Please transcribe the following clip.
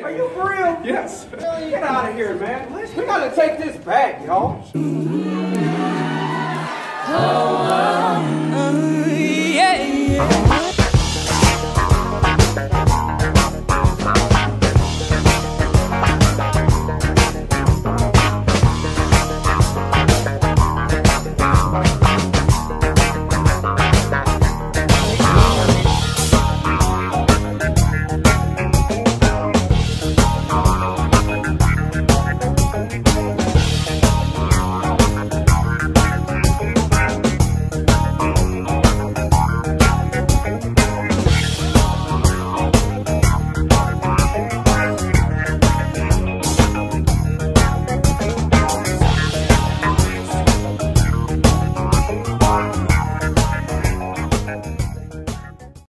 Are you for real? Yes. Get out of here, man. We gotta take this back, y'all. yeah, yeah.